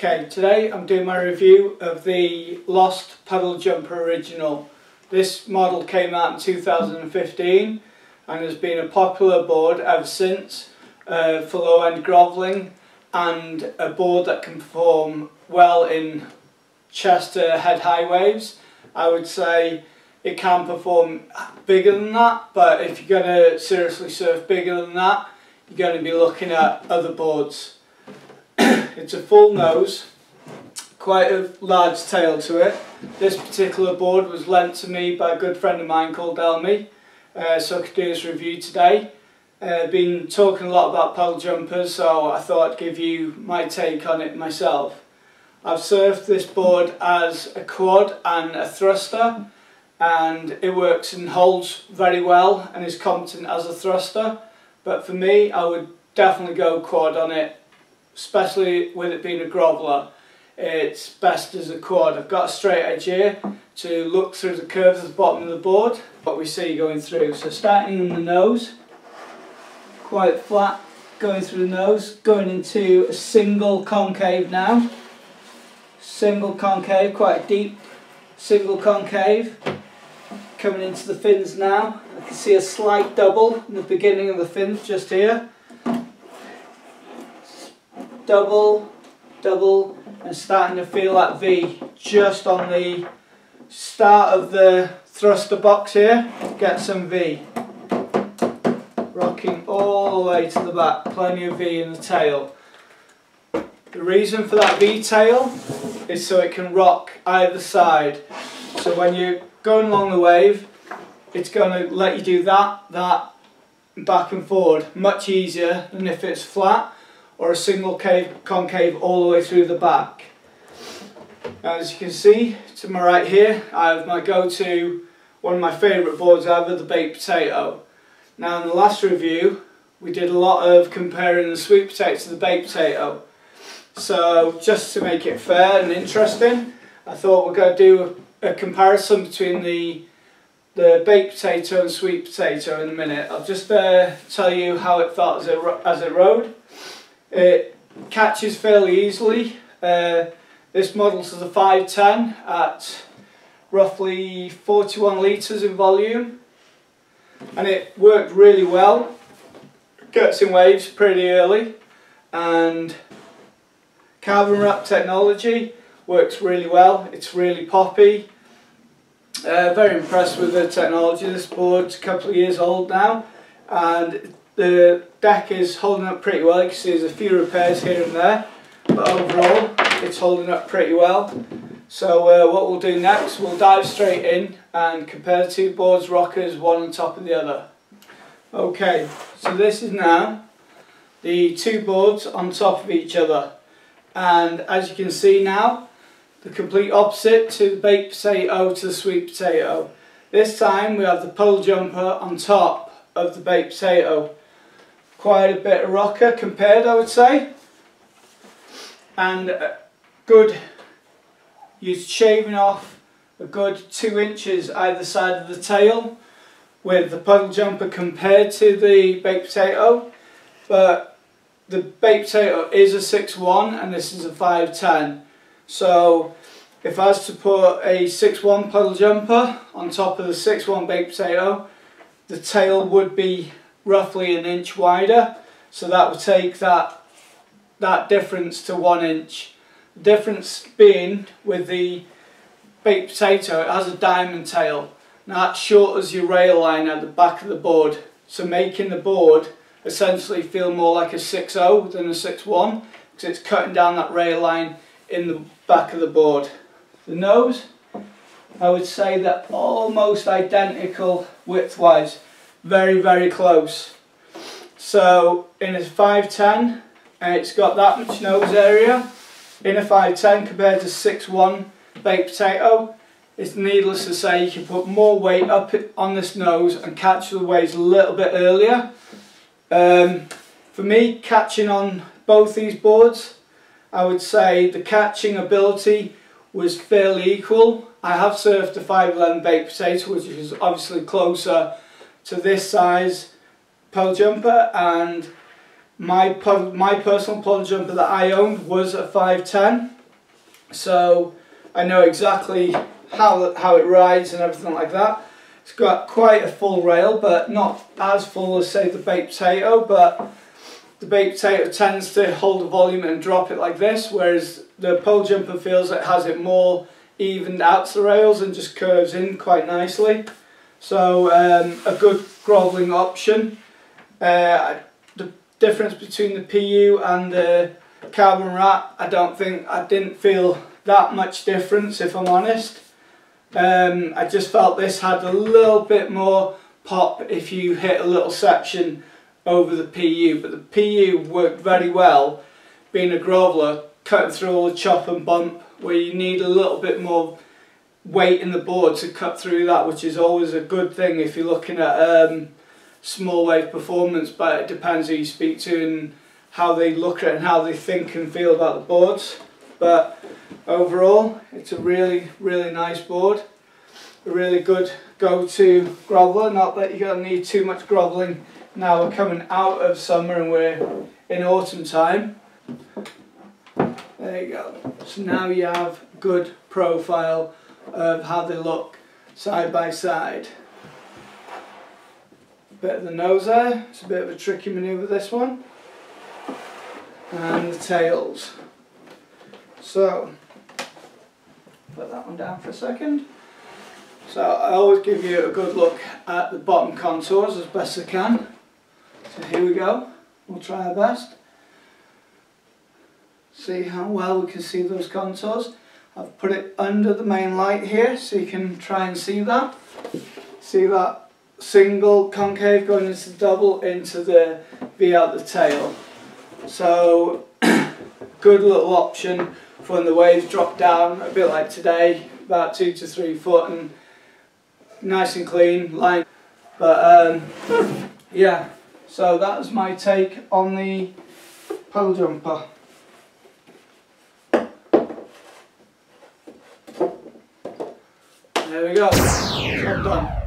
Okay, today I'm doing my review of the Lost Puddle Jumper Original. This model came out in 2015 and has been a popular board ever since uh, for low-end grovelling and a board that can perform well in Chester head high waves. I would say it can perform bigger than that, but if you're going to seriously surf bigger than that, you're going to be looking at other boards. It's a full nose, quite a large tail to it. This particular board was lent to me by a good friend of mine called Elmi, uh, so I could do this review today. Uh, been talking a lot about puddle jumpers, so I thought I'd give you my take on it myself. I've surfed this board as a quad and a thruster, and it works and holds very well and is competent as a thruster. But for me, I would definitely go quad on it especially with it being a groveler, it's best as a quad. I've got a straight edge here to look through the curves at the bottom of the board, what we see going through. So starting in the nose, quite flat, going through the nose, going into a single concave now. Single concave, quite a deep single concave. Coming into the fins now, I can see a slight double in the beginning of the fins just here double, double, and starting to feel that V just on the start of the thruster box here. Get some V. Rocking all the way to the back, plenty of V in the tail. The reason for that V tail is so it can rock either side. So when you're going along the wave, it's going to let you do that, that, back and forward much easier than if it's flat or a single cave, concave all the way through the back. As you can see to my right here I have my go-to, one of my favourite boards ever, the baked potato. Now in the last review we did a lot of comparing the sweet potato to the baked potato. So just to make it fair and interesting I thought we're going to do a, a comparison between the the baked potato and sweet potato in a minute. I'll just uh, tell you how it felt as it, as it rode. It catches fairly easily. Uh, this model's the 510 at roughly 41 litres in volume and it worked really well. Gets in waves pretty early and carbon wrap technology works really well. It's really poppy. Uh, very impressed with the technology. This board's a couple of years old now and the deck is holding up pretty well. You can see there's a few repairs here and there, but overall it's holding up pretty well. So uh, what we'll do next, we'll dive straight in and compare the two boards rockers, one on top of the other. Okay, so this is now the two boards on top of each other. And as you can see now, the complete opposite to the baked potato to the sweet potato. This time we have the puddle jumper on top of the baked potato quite a bit of rocker compared I would say. And good you're shaving off a good two inches either side of the tail with the puddle jumper compared to the baked potato. But the baked potato is a 6-1 and this is a 5-10 so if I was to put a 6-1 puddle jumper on top of the 6-1 baked potato the tail would be roughly an inch wider. So that would take that that difference to one inch. Difference being with the baked potato it has a diamond tail. Now that's that shortens your rail line at the back of the board. So making the board essentially feel more like a 6.0 than a 6.1 because it's cutting down that rail line in the back of the board. The nose I would say that almost identical width wise very, very close. So in a 510, and it's got that much nose area, in a 510 compared to 6-1 baked potato, it's needless to say you can put more weight up on this nose and catch the waves a little bit earlier. Um, for me, catching on both these boards, I would say the catching ability was fairly equal. I have surfed a 511 baked potato, which is obviously closer to this size puddle jumper and my my personal puddle jumper that I owned was a 510 so I know exactly how, how it rides and everything like that. It's got quite a full rail but not as full as say the baked potato but the baked potato tends to hold the volume and drop it like this whereas the puddle jumper feels it has it more evened out to the rails and just curves in quite nicely. So um, a good grovelling option. Uh, the difference between the PU and the carbon wrap, I don't think, I didn't feel that much difference if I'm honest. Um, I just felt this had a little bit more pop if you hit a little section over the PU, but the PU worked very well being a groveler, cutting through all the chop and bump where you need a little bit more weight in the board to cut through that, which is always a good thing if you're looking at um, small wave performance, but it depends who you speak to and how they look at it and how they think and feel about the boards. But overall, it's a really, really nice board. A really good go-to groveler, not that you're going to need too much groveling now we're coming out of summer and we're in autumn time. There you go. So now you have good profile of how they look side by side. Bit of the nose there, it's a bit of a tricky manoeuvre this one. And the tails. So, put that one down for a second. So I always give you a good look at the bottom contours as best I can. So here we go, we'll try our best. See how well we can see those contours. I've put it under the main light here so you can try and see that. See that single concave going into double into the V out the tail. So good little option for when the waves drop down a bit like today about two to three foot and nice and clean line but um, yeah so that's my take on the puddle jumper There we go. Job done.